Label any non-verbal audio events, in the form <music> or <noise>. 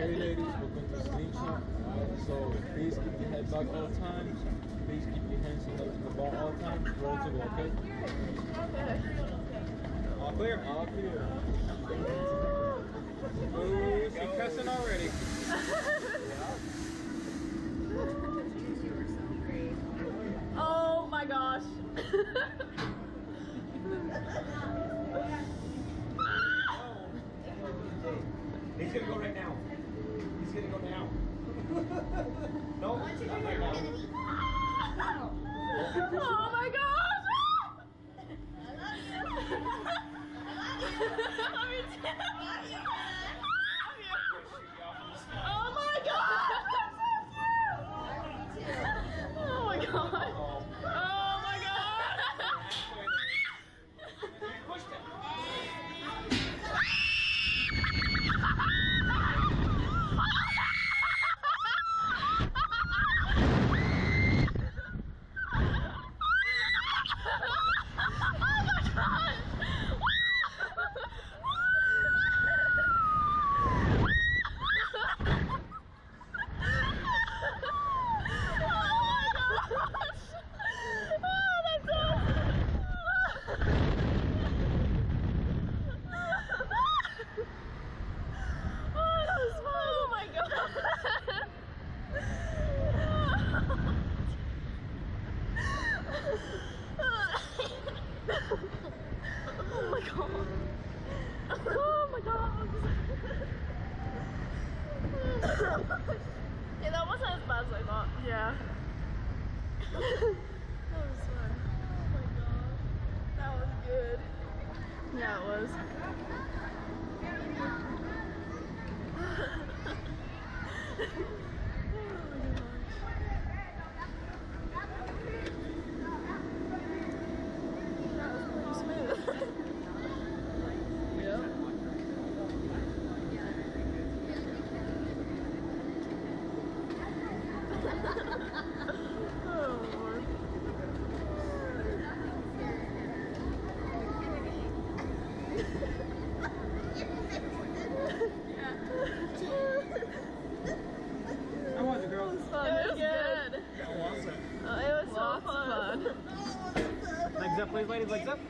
Okay, ladies, we're going to slingshot. Alright, so please keep your head back all the time. Please keep your hands on the, the ball all the time. Ready to go, okay? All clear? All clear. Ooh, she cussing already. <laughs> Oh my gosh. <laughs> He's gonna go right now. He's gonna go <laughs> now. no, not right now. oh my gosh. <laughs> Love you <laughs> too. Oh my god! Oh my god! Oh my god! You pushed him. Oh my god! Oh my god! <laughs> Oh my god! yeah, that wasn't as bad as I thought. Yeah. that was fun. Oh my god. That was good. Yeah, it was. That was pretty smooth. yep. oh Lord. How was it, girls? Fun. It was good. How was it? Uh, it was so fun. Legs up, please, ladies. Legs up.